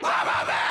Bumblebee!